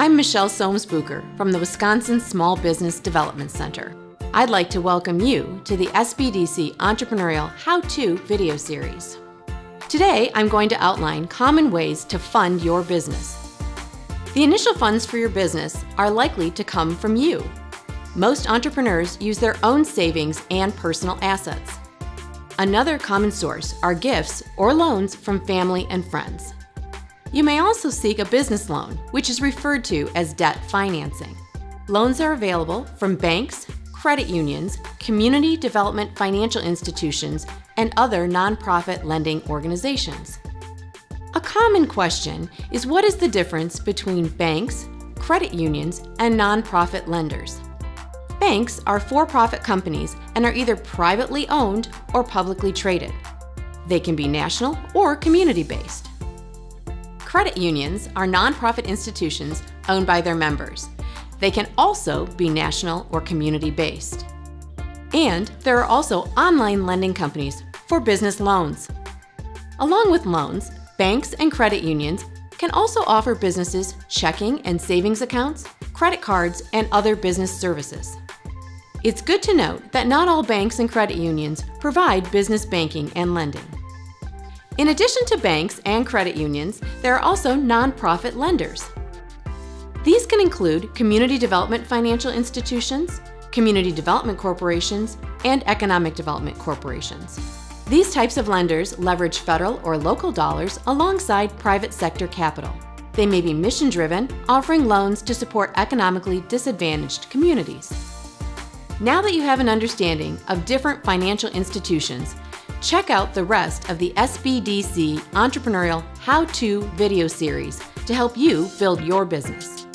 I'm Michelle Soames Bucher from the Wisconsin Small Business Development Center. I'd like to welcome you to the SBDC Entrepreneurial How To video series. Today, I'm going to outline common ways to fund your business. The initial funds for your business are likely to come from you. Most entrepreneurs use their own savings and personal assets. Another common source are gifts or loans from family and friends. You may also seek a business loan, which is referred to as debt financing. Loans are available from banks, credit unions, community development financial institutions, and other nonprofit lending organizations. A common question is what is the difference between banks, credit unions, and nonprofit lenders? Banks are for profit companies and are either privately owned or publicly traded. They can be national or community based. Credit unions are nonprofit institutions owned by their members. They can also be national or community based. And there are also online lending companies for business loans. Along with loans, banks and credit unions can also offer businesses checking and savings accounts, credit cards, and other business services. It's good to note that not all banks and credit unions provide business banking and lending. In addition to banks and credit unions, there are also nonprofit lenders. These can include community development financial institutions, community development corporations, and economic development corporations. These types of lenders leverage federal or local dollars alongside private sector capital. They may be mission driven, offering loans to support economically disadvantaged communities. Now that you have an understanding of different financial institutions, Check out the rest of the SBDC Entrepreneurial How To video series to help you build your business.